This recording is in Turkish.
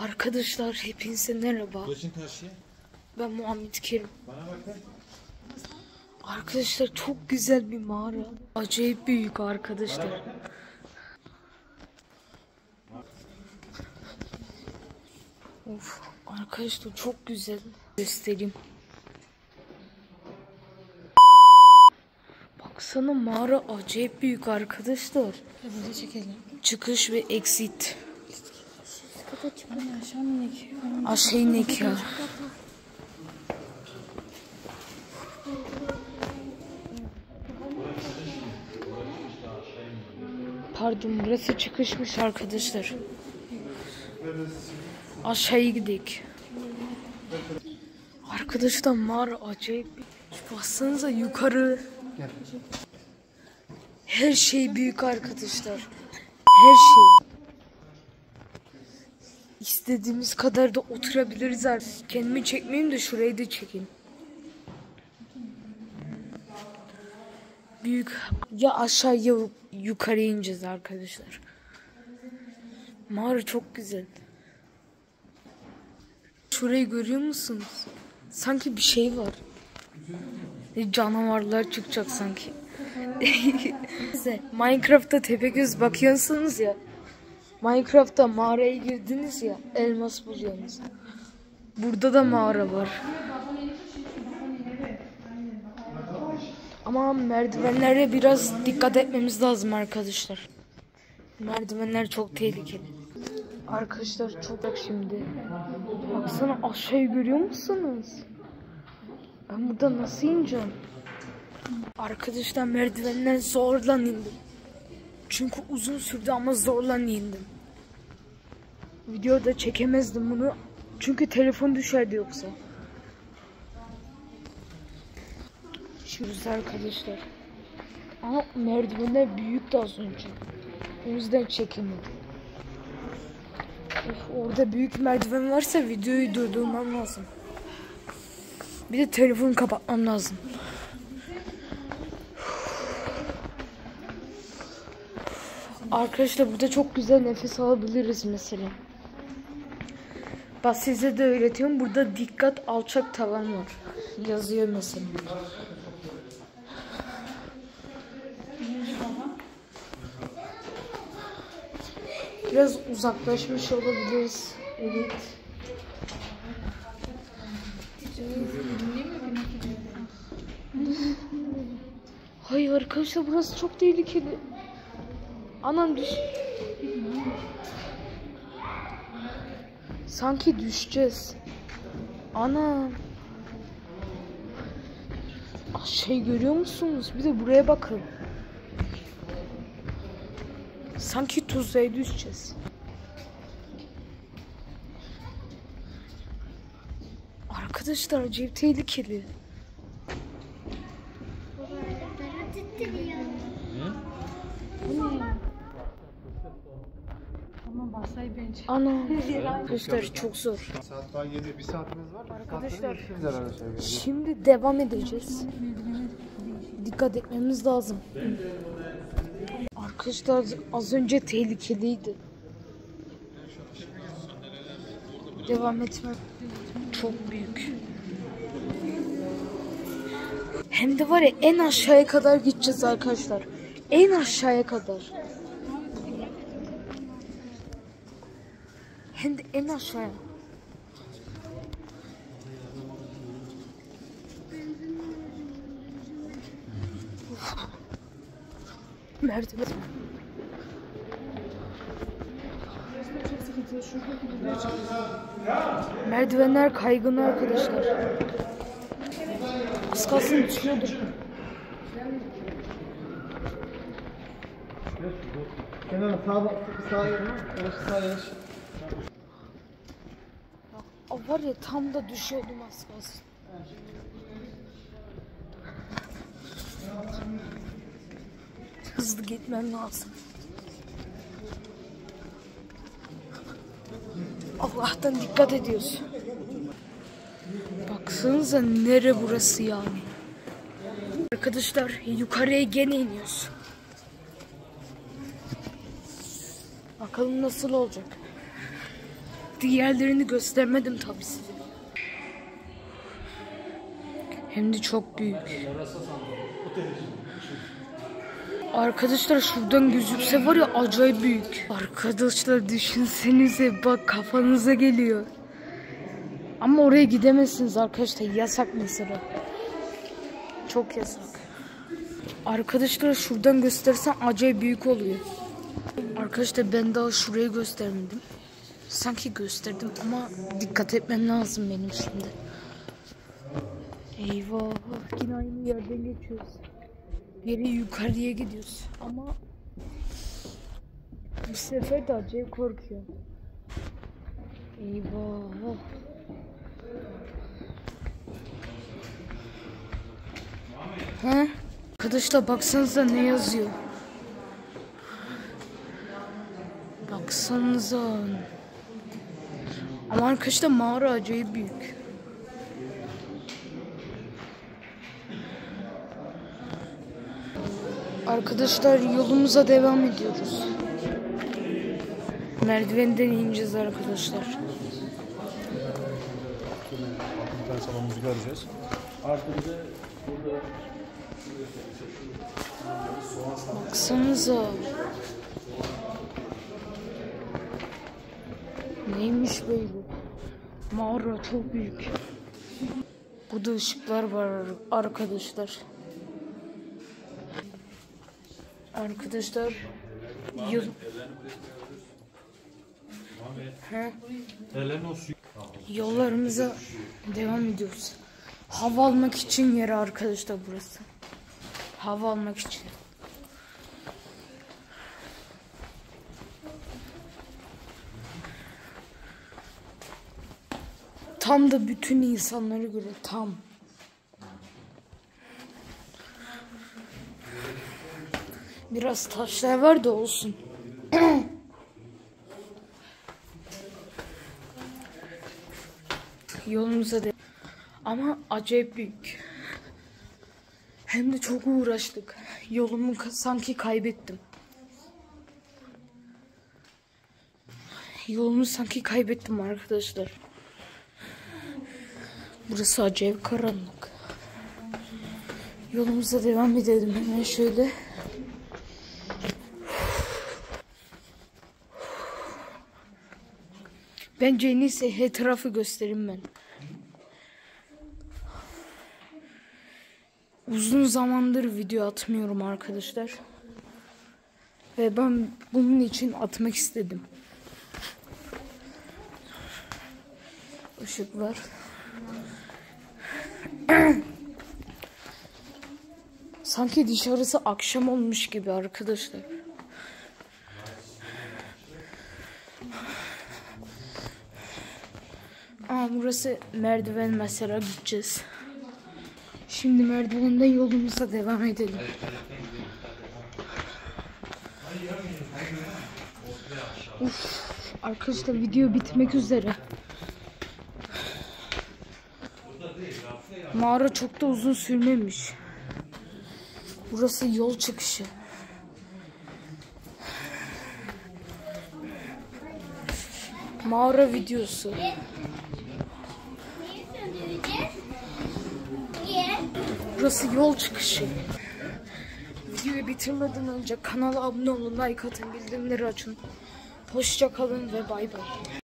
Arkadaşlar hepinize merhaba. Geçin karşıya. Ben Muhammed Kerim. Bana bak lan. Arkadaşlar çok güzel bir mağara. Acayip büyük arkadaşlar. Of arkadaşlar çok güzel. Göstereyim. Baksana mağara acayip büyük arkadaşlar. Burada çekelim. Çıkış ve exit. Aşağı mı inek? Aşağı ya. Pardon burası çıkışmış arkadaşlar. Aşağıya gidik. Arkadaşlar mağara acayip. Baksanıza yukarı. Her şey büyük arkadaşlar. Her şey. İstediğimiz kadar da oturabiliriz artık. Kendimi çekmeyeyim de şurayı da çekeyim. Büyük ya aşağı ya yukarı ineceğiz arkadaşlar. Mağara çok güzel. Şurayı görüyor musunuz? Sanki bir şey var. E, Canavarlar çıkacak sanki. Minecraft'ta tepegöz bakıyorsunuz ya. Minecraft'ta mağaraya girdiniz ya elmas buluyorsunuz. Burada da mağara var. Ama merdivenlere biraz dikkat etmemiz lazım arkadaşlar. Merdivenler çok tehlikeli. Arkadaşlar çok bak şimdi. Baksana aşağıyı görüyor musunuz? Ben burada nasıl ineceğim? Arkadaşlar merdivenden zorla indim. Çünkü uzun sürdü ama zorla indim. Videoda çekemezdim bunu. Çünkü telefon düşerdi yoksa. Şurası arkadaşlar. Ama merdivenler büyüktü az önce. O yüzden çekemedim. Of, orada büyük merdiven varsa videoyu durdurmam lazım. Bir de telefonu kapatmam lazım. Arkadaşlar burada çok güzel nefes alabiliriz mesela. Bak size de öğretiyorum. Burada dikkat alçak tavan var. Yazıyor mesela. Biraz uzaklaşmış olabiliriz. Evet. Hayır arkadaşlar burası çok tehlikeli. Anam düş. Sanki düşeceğiz. Anam. Ah, Şey görüyor musunuz? Bir de buraya bakın. Sanki tuzaya düşeceğiz. Arkadaşlar acayip tehlikeli. Ama basay ben çık. Ana. Arkadaşlar çok zor. Saat daha 7. Bir saatimiz var. Arkadaşlar. Şimdi devam edeceğiz. Dikkat etmemiz lazım. Arkadaşlar az önce tehlikeliydi. Devam etmek çok büyük. Hem de var ya en aşağıya kadar gideceğiz arkadaşlar. En aşağıya kadar. Hem de en aşağıya. Merdiven. Merdivenler kaygın arkadaşlar. Az kalsın düşüyordur. Kenan sağ sağ yanına. Orası sağ yanış. Var ya tam da düşüyordum az kalsın. Hızlı gitmem lazım. Allah'tan dikkat ediyoruz. Baksanıza nere burası yani. Arkadaşlar yukarıya gene iniyoruz. Bakalım nasıl olacak. Diğerlerini göstermedim tabii size. Hem de çok büyük. Arkadaşlar şuradan gözükse var ya acayip büyük. Arkadaşlar düşünsenize bak kafanıza geliyor. Ama oraya gidemezsiniz arkadaşlar yasak mesela. Çok yasak. Arkadaşlar şuradan göstersen acayip büyük oluyor. Arkadaşlar ben daha şurayı göstermedim. Sanki gösterdim ama dikkat etmem lazım benim şimdi. Eyvah yine aynı yerden geçiyoruz. Geri yukarıya gidiyoruz ama bu sefer de acayip korkuyorum. Eyvah. He? Arkadaşlar baksanıza ne yazıyor. Baksanıza. Ama arkadaşlar mağara acayip büyük. Arkadaşlar yolumuza devam ediyoruz. Merdivenden ineceğiz arkadaşlar. Konferans salonumuzu göreceğiz. Artı bir de burada Baksanıza. Neymiş böyle? Mağara çok büyük. Burada ışıklar var arkadaşlar. Arkadaşlar yıl... Yollarımıza devam ediyoruz. Hava almak için yeri arkadaşlar burası. Hava almak için. Tam da bütün insanlara göre tam. Biraz taşlar var da olsun. Yolumuza de. Ama acayip büyük. Hem de çok uğraştık. Yolumu sanki kaybettim. Yolumu sanki kaybettim arkadaşlar. Burası acayip karanlık. Yolumuza devam edelim hemen şöyle. Bence en iyisi etrafı göstereyim ben. Uzun zamandır video atmıyorum arkadaşlar. Ve ben bunun için atmak istedim. Işıklar. Sanki dışarısı akşam olmuş gibi arkadaşlar. Aa burası merdiven mesela gideceğiz. Şimdi merdivenden yolumuza devam edelim. Uf, arkadaşlar video bitmek üzere. Mağara çok da uzun sürmemiş. Burası yol çıkışı. Mağara videosu. Burası yol çıkışı. Videoyu bitirmeden önce kanala abone olun, like atın, bildirimleri açın. Hoşça kalın ve bay bay.